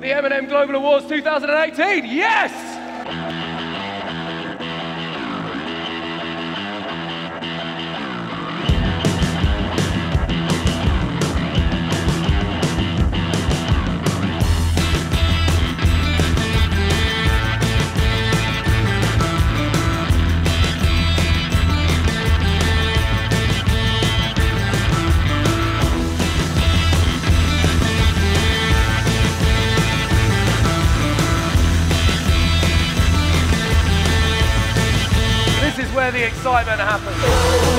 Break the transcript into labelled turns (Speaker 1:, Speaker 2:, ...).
Speaker 1: The M&M Global Awards 2018. Yes! Where the excitement happens.